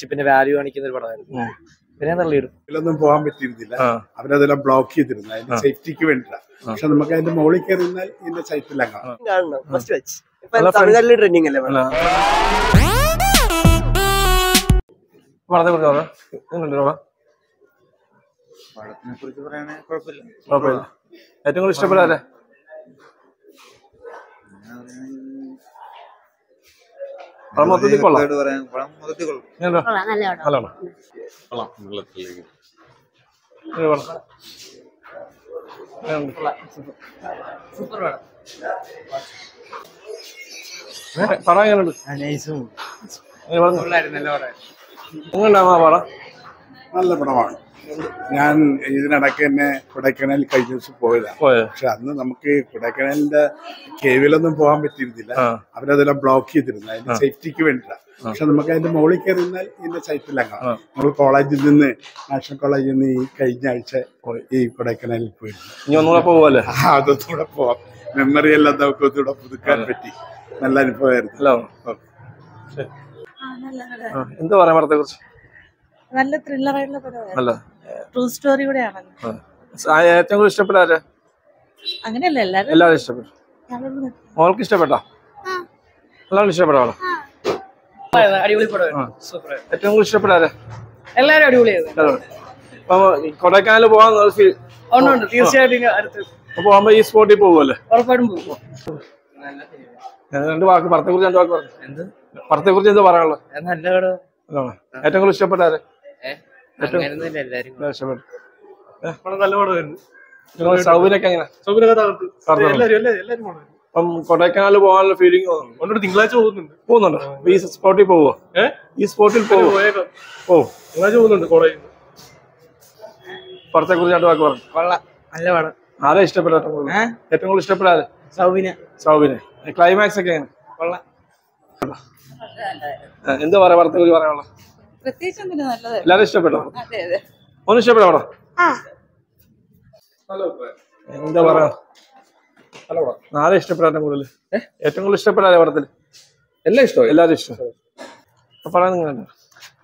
ഷിപ്പിന്റെ value കാണിക്കുന്ന ഒരു പടമായിരുന്നു. പിന്നെ തള്ളിയിടും. ഇതിലൊന്നും പോകാൻ പറ്റിയിരുന്നില്ല. അവരതെല്ലാം ബ്ലോക്ക് ചെയ്തിരുന്നു. അതിന്റെ സേഫ്റ്റിക്ക് വേണ്ടിയിട്ടാ. പക്ഷെ നമുക്ക് അതിന്റെ മുകളിൽ കയറി നിന്നാൽ ഇതിന്റെ സൈറ്റിലാണ് കാണാം. കാണണം. ഫസ്റ്റ് വാച്ച് ഇപ്പൊ നല്ല തമിഴ്നാട്ടിൽ ട്രെൻഡിങ് അല്ലേ അല്ല പടത്തെ കുറിച്ച് പറയാം എങ്ങനെയുണ്ട് പടം? പടത്തിനെ കുറിച്ച് പറയുകയാണെങ്കിൽ കുഴപ്പമില്ല. കുഴപ്പമില്ല. ഏറ്റവും കൂടുതൽ ഇഷ്ടപ്പെടാല്ലേ പടം മൊത്തത്തിൽ കൊള്ളാം. നല്ലോണം പടം? പടം എങ്ങനെയുണ്ട്? എങ്ങനെയുണ്ടായിരുന്നു ആ പടം? നല്ല പടമാണ് ഞാൻ ഇതിനിടയ്ക്ക് തന്നെ കൊടൈക്കനാൽ കഴിഞ്ഞ ദിവസം പോയതാണ്. പോയത്? പക്ഷെ അന്ന് നമുക്ക് കൊടൈക്കനാലിന്റെ കേവിലൊന്നും പോകാൻ പറ്റിയിരുന്നില്ല. അവരതെല്ലാം ബ്ലോക്ക് ചെയ്തിരുന്നു. അതിന്റെ സേഫ്റ്റിക്ക് വേണ്ടിയിട്ടാണ് പക്ഷെ നമുക്ക് അതിന്റെ മുകളിൽ കയറിയിരുന്നാൽ ഇതിന്റെ സൈറ്റിലാണ് കാണാം. നമ്മൾ കോളേജിൽ നിന്ന് നാഷണൽ കോളേജിൽ നിന്ന് ഈ കഴിഞ്ഞ ആഴ്ച ഈ കൊടൈക്കനാലിൽ പോയിരുന്നു. പോവാല്ലേ അതൊന്നുകൂടെ പോവാം. മെമ്മറി എല്ലാം നമുക്ക് ഒന്നുകൂടെ പുതുക്കാൻ പറ്റി. നല്ല അനുഭവമായിരുന്നു. എന്താ പറയാ മരത്തെ കുറിച്ച്? നല്ല ത്രില്ലർ ആയിട്ടുള്ള പടമാണ് ട്രൂ സ്റ്റോറി കൂടെ ആണല്ലോ ഏറ്റവും കൂടുതൽ ഇഷ്ടപ്പെട്ട ആരാ? അങ്ങനെയല്ല എല്ലാരും എല്ലാവരും ഇഷ്ടപ്പെട്ടു. മോൾക്ക് ഇഷ്ടപ്പെട്ടോ? എല്ലാവരും ഇഷ്ടപ്പെട്ടോ അടിപൊളി ഏറ്റവും കൂടുതൽ ഇഷ്ടപ്പെട്ട ആരാ? എല്ലാരും. അപ്പൊ കൊടൈക്കനാൽ പോകാൻ ഉണ്ട് തീർച്ചയായിട്ടും പോകുമ്പോ ഈ സ്പോട്ടിൽ പോകുമല്ലേ ഉറപ്പായിട്ടും പോകും. ഞാൻ രണ്ട് വാക്ക് പടത്തെ കുറിച്ച് രണ്ട് വാക്ക് പറഞ്ഞു. പടത്തെ കുറിച്ച് എന്താ പറയാനുള്ളത്. ഏറ്റവും കൂടുതൽ ഇഷ്ടപ്പെട്ട ആരാ? നല്ല പടമായിരുന്നു. അപ്പം കൊടൈക്കനാൽ പോകാനുള്ള ഫീലിംഗ് തിങ്കളാഴ്ച പോകുന്നുണ്ട്. പോകുന്നുണ്ടോ? ഈ സ്പോട്ടിൽ പോവോ? ഈ സ്പോട്ടിൽ പോവോ? തിങ്കളാഴ്ച പോകുന്നുണ്ട് കോളേജിൽ പടത്തെ കുറിച്ച് രണ്ട് വാക്ക് പറഞ്ഞു. കൊള്ളാം. നല്ല പടം. ആരാ ഇഷ്ടപ്പെട്ട ഏറ്റവും കൂടുതൽ? ഇഷ്ടപ്പെടാ സൗബിനെ. സൗബിനെ. ക്ലൈമാക്സ് ഒക്കെ എങ്ങനെ? കൊള്ളാം. എന്താ പറയാ പടത്തെ കുറിച്ച് നല്ലത് എല്ലാരും ഇഷ്ടപ്പെട്ടോ? ഒന്ന് ഇഷ്ടപ്പെട്ടോ പടം എന്താ പറയാ ആരെ ഇഷ്ടപ്പെടാൻ കൂടുതൽ? ഏറ്റവും കൂടുതൽ ഇഷ്ടപ്പെടാ പടത്തിൽ? എല്ലാം ഇഷ്ടം എല്ലാരും ഇഷ്ടം. പടം നിങ്ങൾ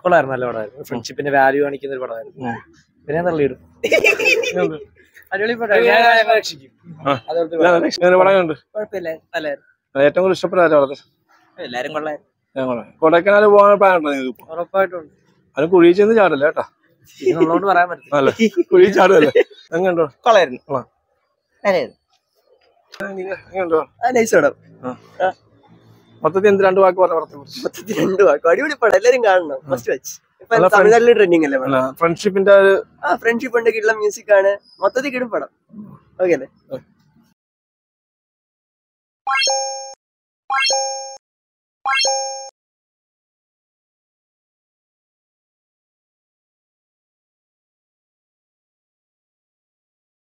കൊള്ളായിരുന്നു നല്ല പടമായിരുന്നു. ഫ്രണ്ട്ഷിപ്പിന്റെ വാല്യൂ കാണിക്കുന്ന ഒരു പടമായിരുന്നു. പിന്നെ തള്ളിയിടും. അടിപൊളി. പടം കുഴപ്പമില്ല നല്ലായിരുന്നു ഏറ്റവും കൂടുതൽ ഇഷ്ടപ്പെടാ പടത്തിൽ? എല്ലാരും കൊള്ളായിരുന്നു. ഞങ്ങളെ. കൊടൈക്കനാൽ പോകാൻ പ്ലാൻ ഉണ്ടോ നിങ്ങൾക്ക് ഇപ്പൊ? ഉറപ്പായിട്ടും അത് കുഴിയിൽ ചെന്ന് ചാടല്ലേ കേട്ടാ. ഉള്ളതുകൊണ്ട് പറയാൻ പറ്റില്ല അല്ല കുഴി ചാടുമല്ലേ എങ്ങനെയുണ്ടോ? നൈസ് മൊത്തത്തിൽ എന്ത് രണ്ട് വാക്ക് പറഞ്ഞ പടത്തെ കുറിച്ച്? മൊത്തത്തിൽ രണ്ട് വാക്ക്. അടിപൊളി പടം. എല്ലാരും കാണണം. ഫസ്റ്റ് വെച്ച് തമിഴ്നാട്ടിൽ ട്രെൻഡിങ് അല്ലേ ഫ്രണ്ട്ഷിപ്പിന്റെ ആ ഫ്രണ്ട്ഷിപ്പ് ഉണ്ട് കിള്ള മ്യൂസിക് ആണ്. മൊത്തത്തിൽ കിടും പടം. ഓക്കെ അല്ലേ?